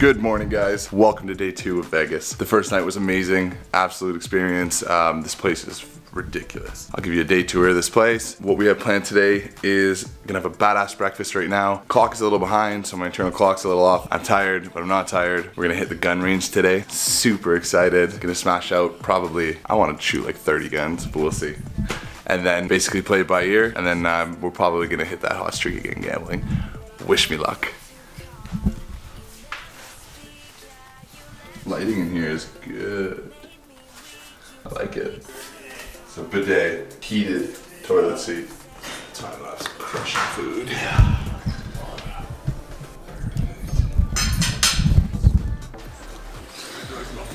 Good morning, guys. Welcome to day two of Vegas. The first night was amazing, absolute experience. Um, this place is ridiculous. I'll give you a day tour of this place. What we have planned today is gonna have a badass breakfast right now. Clock is a little behind, so my internal clock's a little off. I'm tired, but I'm not tired. We're gonna hit the gun range today. Super excited. Gonna smash out probably, I wanna shoot like 30 guns, but we'll see. And then basically play it by ear, and then um, we're probably gonna hit that hot streak again gambling. Wish me luck. Lighting in here is good. I like it. So bidet, heated toilet seat. Time lapse crushing food. Yeah.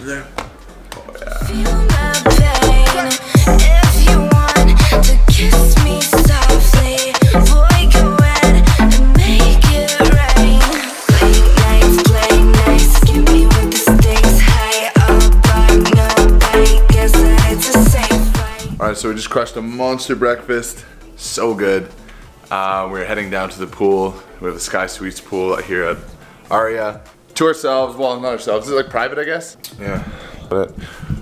There. Oh yeah. Just crushed a monster breakfast. So good. Uh, we're heading down to the pool. We have the Sky Suites pool out here at Aria. To ourselves, well, not ourselves. Is it like private, I guess? Yeah. But,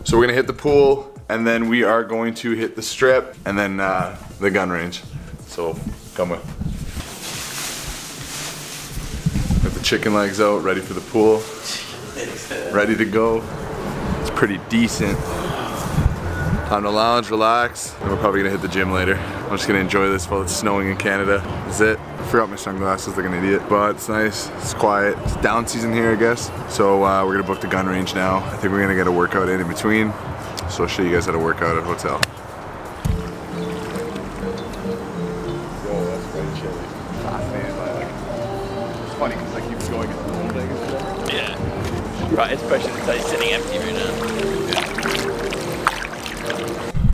so we're gonna hit the pool, and then we are going to hit the strip, and then uh, the gun range. So come with. Got the chicken legs out, ready for the pool. Ready to go. It's pretty decent. Time to lounge, relax. And we're probably gonna hit the gym later. I'm just gonna enjoy this while it's snowing in Canada. That's it. I forgot my sunglasses like an idiot, but it's nice. It's quiet. It's down season here, I guess. So uh, we're gonna book the gun range now. I think we're gonna get a workout in in between. So I'll show you guys how to work out at hotel. Yo, that's quite chilly. Fascinated by like. It's funny because like keeps going into the whole thing. Yeah. Right, especially the place sitting empty right now.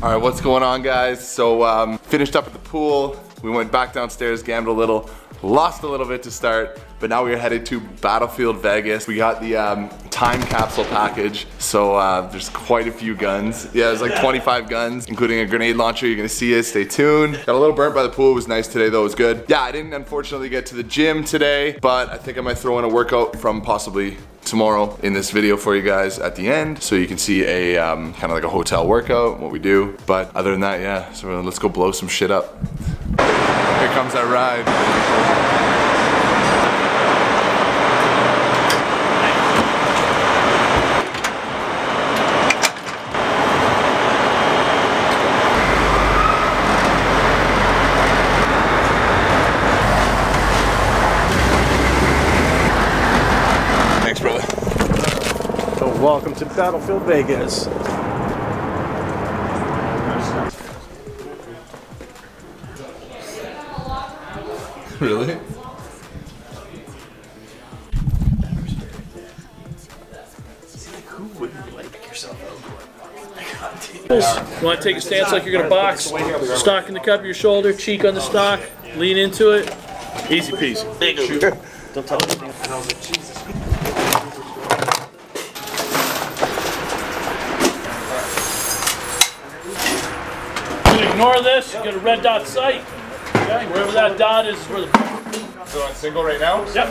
All right, what's going on, guys? So, um, finished up at the pool. We went back downstairs, gambled a little, lost a little bit to start, but now we are headed to Battlefield Vegas. We got the um, time capsule package, so uh, there's quite a few guns. Yeah, there's like 25 guns, including a grenade launcher. You're gonna see it. Stay tuned. Got a little burnt by the pool. It was nice today, though. It was good. Yeah, I didn't unfortunately get to the gym today, but I think I might throw in a workout from possibly tomorrow in this video for you guys at the end so you can see a um, kind of like a hotel workout what we do. But other than that yeah so let's go blow some shit up. Here comes that ride welcome to Battlefield Vegas. really You want to take a stance like you're going to box? Stock in the cup of your shoulder, cheek on the stock, lean into it. Easy peasy. Don't tell anything. You this. You get a red dot sight. Okay, wherever that dot is, is where the. so on single right now Yep.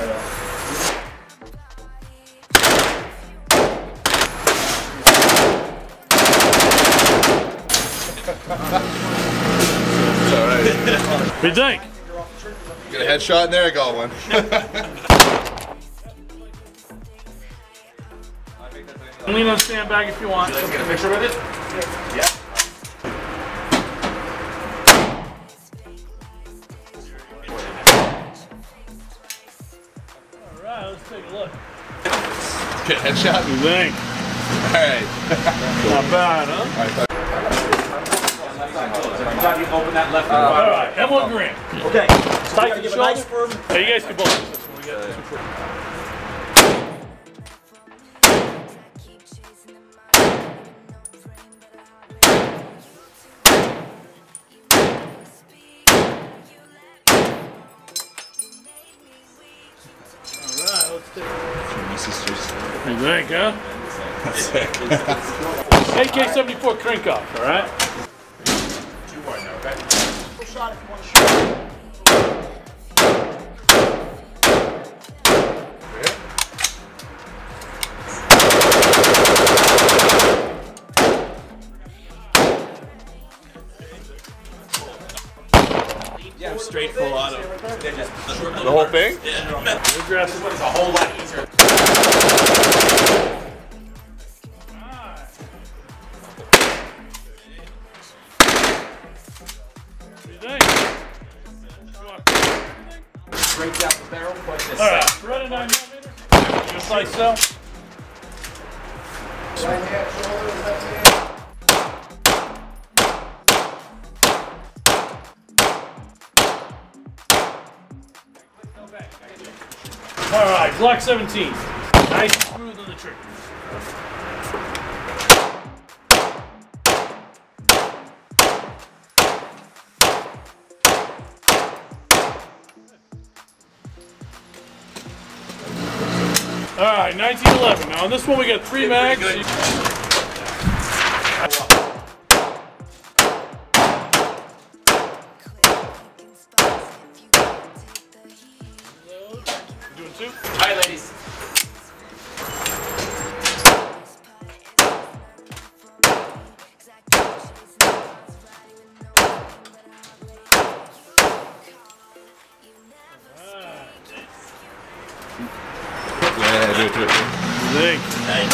it's all right What do you think? Get a headshot in there, I got one. Lean on the sandbag if you want. Get a picture with it? All let's take a look. Get a headshot. What do you think? All right. Not bad, huh? Open that left All right, Emerald Green. Okay. Tight to the give a nice firm. Hey, you guys can both All right, let's take What do you think, huh? AK-74 Krinkov, all right? The whole thing? We'll grab some. It's a whole lot easier. What do you think? You want- Breaks out the barrel like this. All right, run a nine millimeter. Just like so. 17. Nice and smooth on the trigger. All right, 1911. Now on this one we got three mags. Think.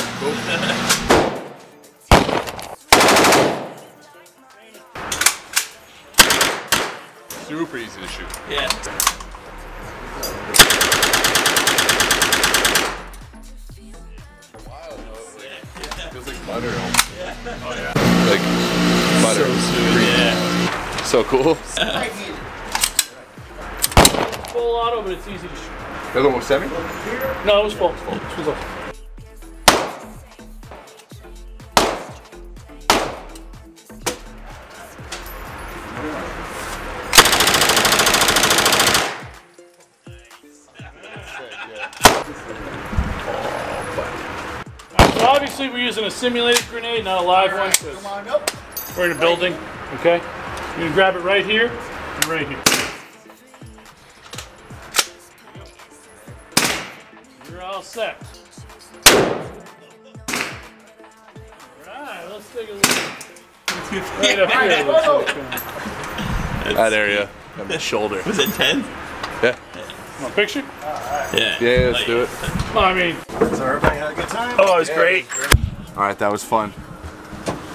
Super easy to shoot. Yeah. Feels like butter. Oh yeah. Like butter. Yeah. So cool. Full auto, but it's easy to shoot. The other one was semi? No, it was full. This was a simulated grenade, not a live one. 'cause We're in a building, okay? You're gonna grab it right here and right here. You're all set. Alright, let's take a look. Right up here. like, uh, That area. On the shoulder. Was it 10? Yeah. want a picture? Yeah. Yeah, let's do it. Well, I mean, So everybody had a good time? oh, it was great. Alright, that was fun.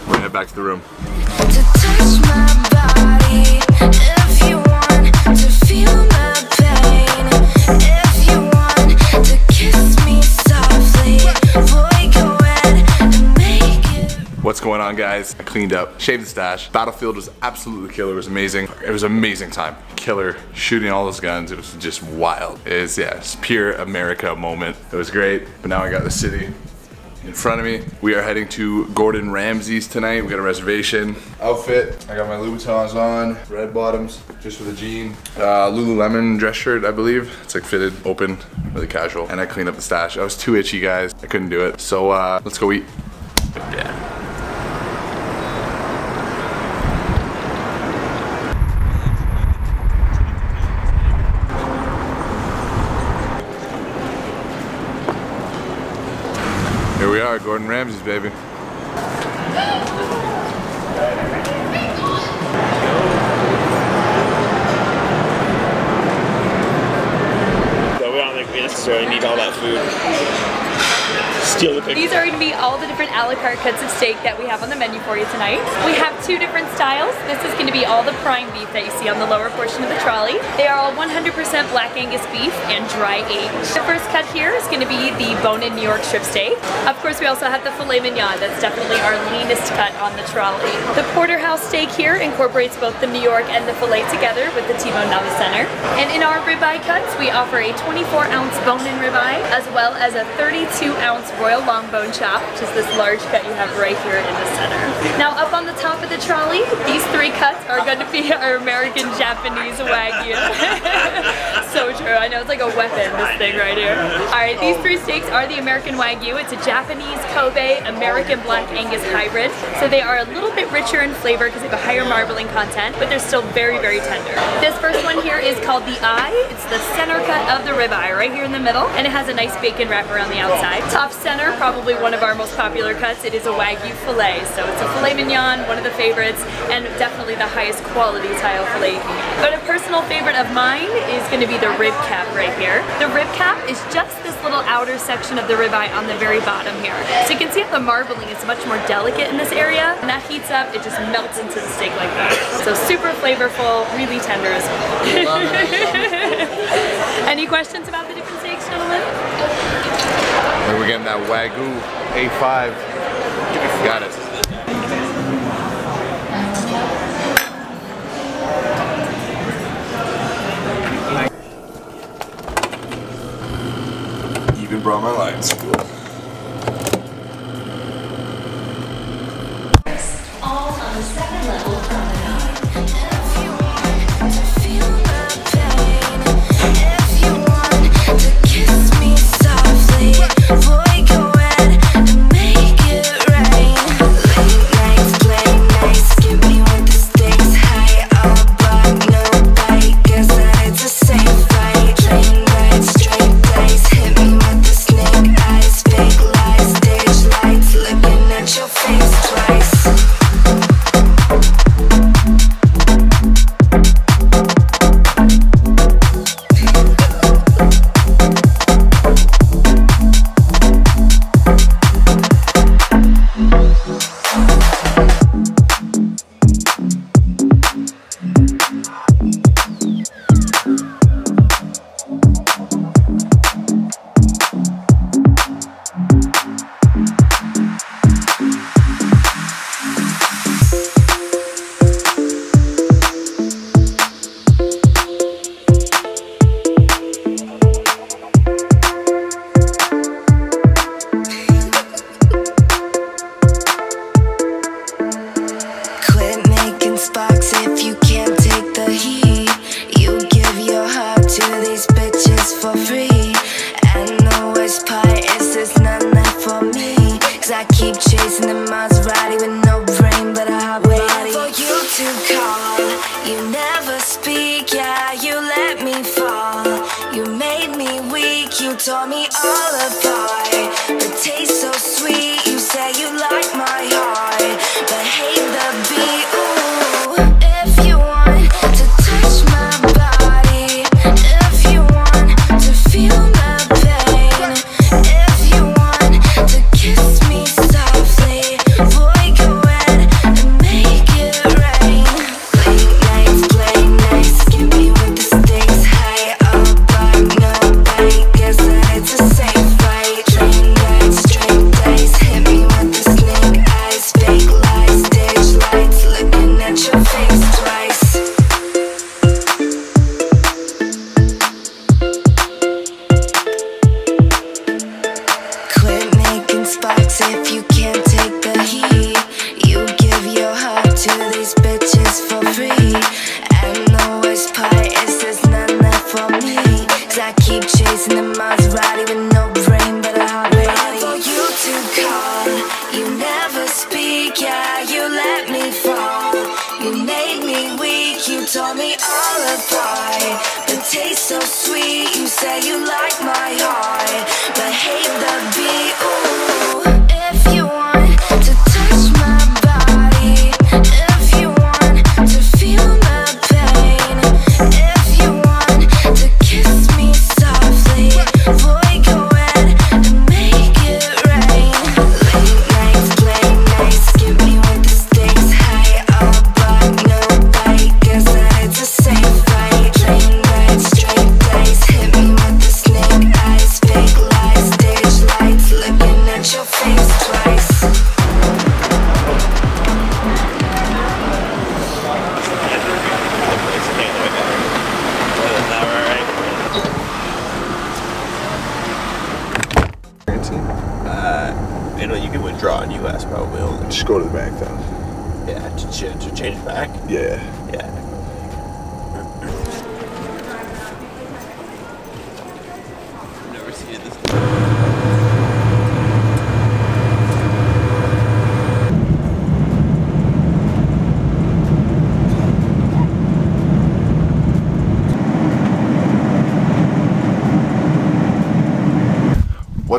We're gonna head back to the room. to touch my body if you want to feel my pain if you want to kiss me softly boy go ahead and make it What's going on, guys? I cleaned up, shaved the stash. Battlefield was absolutely killer. It was amazing. It was amazing time. Killer, shooting all those guns. It was just wild. It's yeah, it's pure America moment. It was great. But now I got the city in front of me. We are heading to Gordon Ramsay's tonight. We got a reservation. Outfit. I got my Louboutins on, red bottoms, just for the jean. Uh, Lululemon dress shirt, I believe. It's like fitted, open, really casual. And I cleaned up the stash. I was too itchy, guys. I couldn't do it. So uh, let's go eat. Yeah. Here Gordon Ramsay's baby. So we don't think we necessarily need all that food. Steal the picture. These are going to be all the different a la carte cuts of steak that we have on the menu for you tonight. We have two different styles. This is going to be all the prime beef that you see on the lower portion of the trolley. They are all 100% black Angus beef and dry aged. The first cut here is going to be the bone-in New York strip steak. Of course, we also have the filet mignon. That's definitely our leanest cut on the trolley. The porterhouse steak here incorporates both the New York and the filet together with the T-bone down the center. And in our ribeye cuts, we offer a 24 ounce bone-in ribeye as well as a 32 ounce royal long bone chop, which is this large cut you have right here in the center. Now up on the top of the trolley, these three cuts are going to be our American Japanese Wagyu. so true, I know it's like a weapon, this thing right here. Alright, these three steaks are the American Wagyu. It's a Japanese Kobe American Black Angus hybrid. So they are a little bit richer in flavor because they have a higher marbling content, but they're still very, very tender. This first one here is called the eye. It's the center cut of the ribeye right here in the middle, and it has a nice bacon wrap around the outside. Top center, probably one of our most popular cuts. It is a Wagyu filet, so it's a filet mignon, one of the favorites, and definitely the highest quality Thai filet. But a personal favorite of mine is going to be the rib cap right here. The rib cap is just this little outer section of the ribeye on the very bottom here. So you can see that the marbling is much more delicate in this area, and that heats up, it just melts into the steak like that. So super flavorful, really tender as well. Any questions about Again, that Wagyu A5. Got it. Even brought my lights. All on the second level from the you tore me all apart. The taste so sweet, you say you like my heart, but hate the beat. Ooh. taught me all about The taste so sweet, you say you like my heart. But hate the beat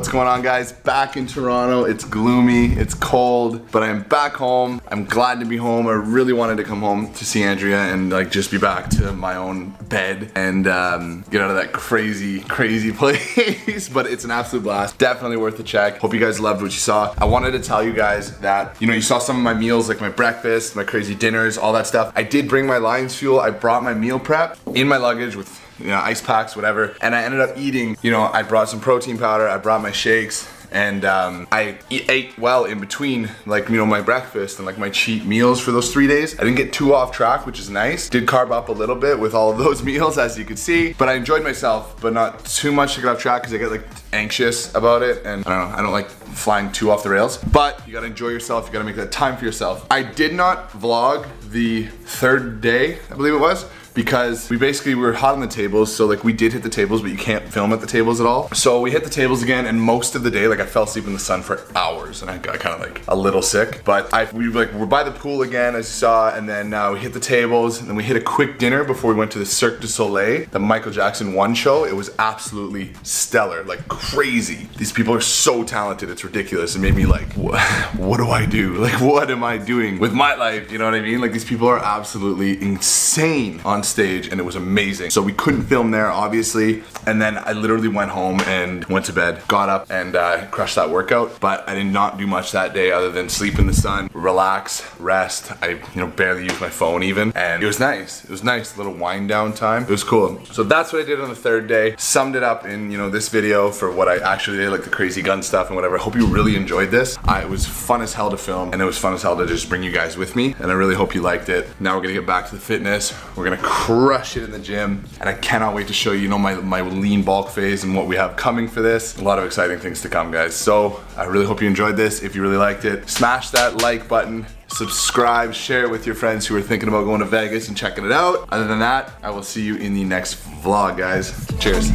What's going on guys? Back in Toronto. It's gloomy, it's cold, but I'm back home. I'm glad to be home. I really wanted to come home to see Andrea and like just be back to my own bed and um, get out of that crazy, crazy place. but it's an absolute blast. Definitely worth a check. Hope you guys loved what you saw. I wanted to tell you guys that, you know, you saw some of my meals like my breakfast, my crazy dinners, all that stuff. I did bring my Lions Fuel. I brought my meal prep in my luggage with you know, ice packs, whatever. And I ended up eating, you know, I brought some protein powder, I brought my shakes, and um, I ate well in between, like you know, my breakfast and like my cheat meals for those three days. I didn't get too off track, which is nice. Did carb up a little bit with all of those meals, as you can see, but I enjoyed myself, but not too much to get off track because I get like anxious about it, and I don't know, I don't like flying too off the rails. But you gotta enjoy yourself. You gotta make that time for yourself. I did not vlog the third day, I believe it was because we basically were hot on the tables so like we did hit the tables but you can't film at the tables at all. So we hit the tables again and most of the day like I fell asleep in the sun for hours and I got kind of like a little sick. But I we like we're by the pool again as you saw and then uh, we hit the tables and then we hit a quick dinner before we went to the Cirque du Soleil the Michael Jackson one show. It was absolutely stellar like crazy. These people are so talented it's ridiculous. It made me like what, what do I do? Like what am I doing with my life? You know what I mean? Like these people are absolutely insane on stage and it was amazing. So we couldn't film there obviously and then I literally went home and went to bed, got up and uh, crushed that workout but I did not do much that day other than sleep in the sun, relax, rest. I you know barely used my phone even and it was nice. It was nice, a little wind down time. It was cool. So that's what I did on the third day. Summed it up in you know this video for what I actually did like the crazy gun stuff and whatever. I hope you really enjoyed this. I, it was fun as hell to film and it was fun as hell to just bring you guys with me and I really hope you liked it. Now we're gonna get back to the fitness. We're gonna crush it in the gym. And I cannot wait to show you, you know, my, my lean bulk phase and what we have coming for this. A lot of exciting things to come, guys. So I really hope you enjoyed this. If you really liked it, smash that like button, subscribe, share it with your friends who are thinking about going to Vegas and checking it out. Other than that, I will see you in the next vlog, guys. Cheers.